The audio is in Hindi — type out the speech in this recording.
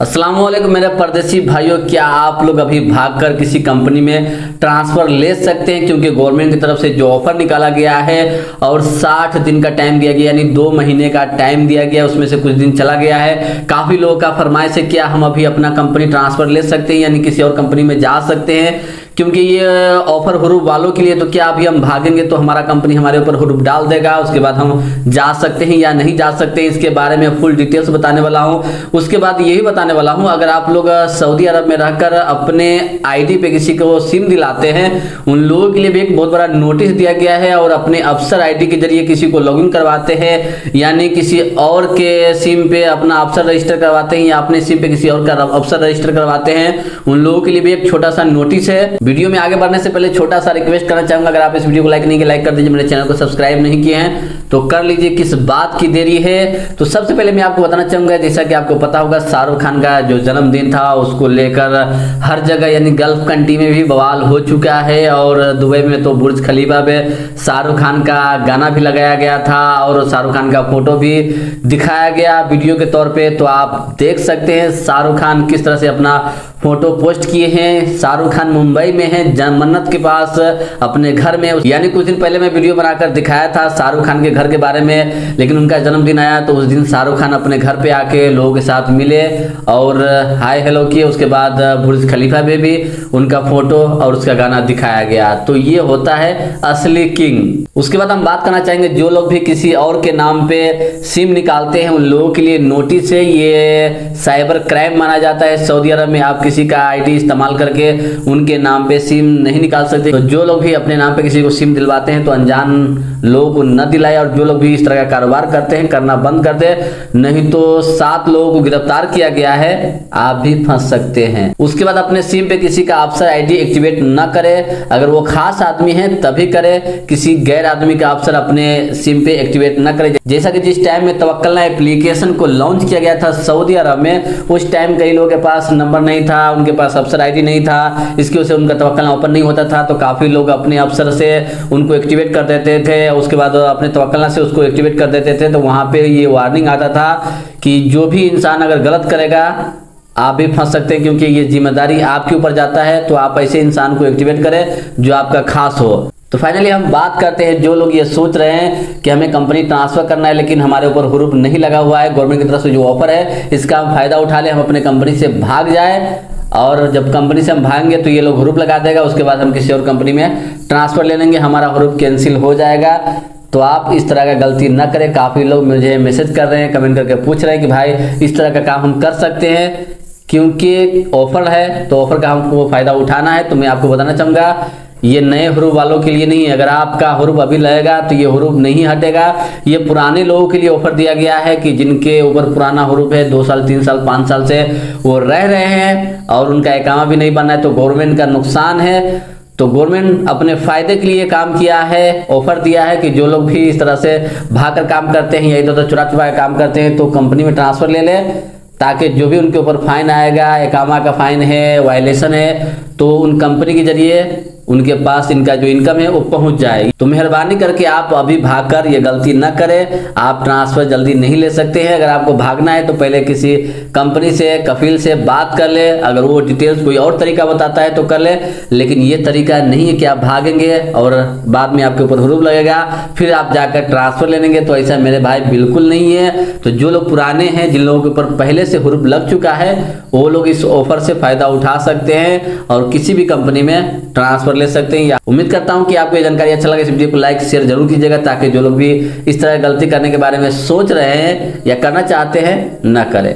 वालेकुम मेरे परदेसी भाइयों, क्या आप लोग अभी भागकर किसी कंपनी में ट्रांसफ़र ले सकते हैं? क्योंकि गवर्नमेंट की तरफ़ से जो ऑफ़र निकाला गया है और 60 दिन का टाइम दिया गया, यानी दो महीने का टाइम दिया गया, उसमें से कुछ दिन चला गया है। काफ़ी लोगों का फरमाइश है, क्या हम अभी अपना कंपनी ट्रांसफ़र ले सकते हैं, यानी किसी और कंपनी में जा सकते हैं? क्योंकि ये ऑफ़र हरूफ वालों के लिए तो क्या अभी हम भागेंगे तो हमारा कंपनी हमारे ऊपर हरूफ डाल देगा? उसके बाद हम जा सकते हैं या नहीं जा सकते? इसके बारे में फुल डिटेल्स बताने वाला हूँ। उसके बाद यही बताने वाला हूँ, अगर आप लोग सऊदी अरब में रहकर अपने आईडी पे किसी को सिम दिलाते हैं, उन लोगों के लिए भी एक बहुत बड़ा नोटिस दिया गया है और अपने अफसर आईडी के ज़रिए किसी को लॉग करवाते हैं, यानी किसी और के सिम पे अपना अफसर रजिस्टर करवाते हैं या अपने सिम पे किसी और का अफसर रजिस्टर करवाते हैं, उन लोगों के लिए भी एक छोटा सा नोटिस है। वीडियो में आगे बढ़ने से पहले छोटा सा रिक्वेस्ट करना चाहूँगा। अगर आप इस वीडियो को लाइक नहीं किया लाइक कर दीजिए। मेरे चैनल को सब्सक्राइब नहीं किए हैं तो कर लीजिए किस बात की देरी है। तो सबसे पहले मैं आपको बताना चाहूँगा, जैसा कि आपको पता होगा, शाहरुख खान का जो जन्मदिन था, उसको लेकर हर जगह यानी गल्फ कंट्री में भी बवाल हो चुका है। और दुबई में तो बुर्ज खलीफा पे शाहरुख खान का गाना भी लगाया गया था और शाहरुख खान का फ़ोटो भी दिखाया गया वीडियो के तौर पर तो आप देख सकते हैं, शाहरुख खान किस तरह से अपना फ़ोटो पोस्ट किए हैं। शाहरुख खान मुंबई में है मन्नत के पास, अपने घर में, यानी कुछ दिन पहले मैं वीडियो बनाकर दिखाया था शाहरुख खान के घर के बारे में, लेकिन उनका जन्मदिन आया तो उस दिन शाहरुख खान अपने घर पे आके लोगों के साथ मिले और, हाय हेलो किए, उसके बाद बुर्ज खलीफा में भी उनका फ़ोटो और उसका गाना दिखाया गया। तो ये होता है असली किंग। उसके बाद हम बात करना चाहेंगे, जो लोग भी किसी और के नाम पे सिम निकालते हैं, उन लोगों के लिए नोटिस है, ये साइबर क्राइम माना जाता है। सऊदी अरब में आप किसी का आईडी इस्तेमाल करके उनके नाम पे सिम नहीं निकाल सकते। तो जो लोग भी अपने नाम पे किसी को सिम दिलवाते हैं तो अनजान लोगों को न दिलाए और जो लोग भी इस तरह का कारोबार करते हैं, करना बंद कर दे। नहीं तो सात लोगों को गिरफ़्तार किया गया है, आप भी फंस सकते हैं। उसके बाद अपने सिम पे किसी का अफसर आईडी एक्टिवेट न करे। अगर वो खास आदमी है, तभी करे। किसी गैर आदमी का अफसर अपने सिम पे एक्टिवेट न करे। जैसा कि जिस टाइम में तवक्लना एप्लीकेशन को लॉन्च किया गया था सऊदी अरब में, उस टाइम कई लोगों के पास नंबर नहीं था, उनके पास अफसर आईडी नहीं था। इसकी वजह से तवक्लना ओपन नहीं होता था तो काफ़ी लोग अपने अफसर से उनको एक्टिवेट कर देते थे, उसके बाद अपने तवक्लना से उसको एक्टिवेट कर देते थे तो वहाँ पे ये वार्निंग आता था कि जो भी इंसान अगर गलत करेगा, आप भी फंस सकते हैं, क्योंकि ये ज़िम्मेदारी आपके ऊपर जाता है तो आप ऐसे इंसान को एक्टिवेट करें जो आपका खास हो। तो फाइनली हम बात करते हैं, जो लोग ये सोच रहे हैं कि हमें कंपनी ट्रांसफ़र करना है, लेकिन हमारे ऊपर हरूफ नहीं लगा हुआ है गवर्नमेंट की तरफ़ से जो ऑफ़र है, इसका हम फ़ायदा उठा ले, हम अपने कंपनी से भाग जाए और जब कंपनी से हम भागेंगे तो ये लोग ग्रुप लगा देगा, उसके बाद हम किसी और कंपनी में ट्रांसफ़र ले लेंगे, हमारा ग्रुप कैंसिल हो जाएगा। तो आप इस तरह का गलती ना करें, काफ़ी लोग मुझे मैसेज कर रहे हैं कमेंट करके पूछ रहे हैं कि भाई, इस तरह का काम हम कर सकते हैं, क्योंकि ऑफ़र है तो ऑफ़र का हमको फ़ायदा उठाना है तो मैं आपको बताना चाहूँगा। ये नए हरूफ वालों के लिए नहीं है। अगर आपका हरूफ अभी लगेगा तो ये हरूफ नहीं हटेगा। ये पुराने लोगों के लिए ऑफ़र दिया गया है कि जिनके ऊपर पुराना हरूफ है, दो साल, तीन साल, पाँच साल से वो रह रहे हैं और उनका एकामा भी नहीं बना है तो गवर्नमेंट का नुकसान है। तो गवर्नमेंट अपने फ़ायदे के लिए काम किया है ऑफ़र दिया है कि जो लोग भी इस तरह से भागकर काम करते हैं या इधर उधर चुरा चुरा काम करते हैं तो कंपनी में ट्रांसफ़र ले ले। ताकि जो भी उनके ऊपर फाइन आएगा एकामा का फाइन है वायलेशन है तो उन कंपनी के ज़रिए उनके पास इनका जो इनकम है, वो पहुँच जाएगी। तो मेहरबानी करके आप अभी भागकर ये गलती न करें। आप ट्रांसफ़र जल्दी नहीं ले सकते हैं। अगर आपको भागना है तो पहले किसी कंपनी से, कफील से बात कर ले। अगर वो डिटेल्स कोई और तरीका बताता है तो कर ले। लेकिन ये तरीका नहीं है कि आप भागेंगे और बाद में आपके ऊपर हरूफ लगेगा। फिर आप जाकर ट्रांसफ़र ले लेंगे तो ऐसा मेरे भाई बिल्कुल नहीं है। तो जो लोग पुराने हैं, जिन लोगों के ऊपर पहले से हरूफ लग चुका है, वो लोग इस ऑफ़र से फ़ायदा उठा सकते हैं और किसी भी कंपनी में ट्रांसफ़र ले सकते हैं। उम्मीद करता हूँ कि आपको ये जानकारी अच्छा लगे, इस वीडियो को लाइक, शेयर ज़रूर कीजिएगा ताकि जो लोग भी इस तरह गलती करने के बारे में सोच रहे हैं या करना चाहते हैं, न करें।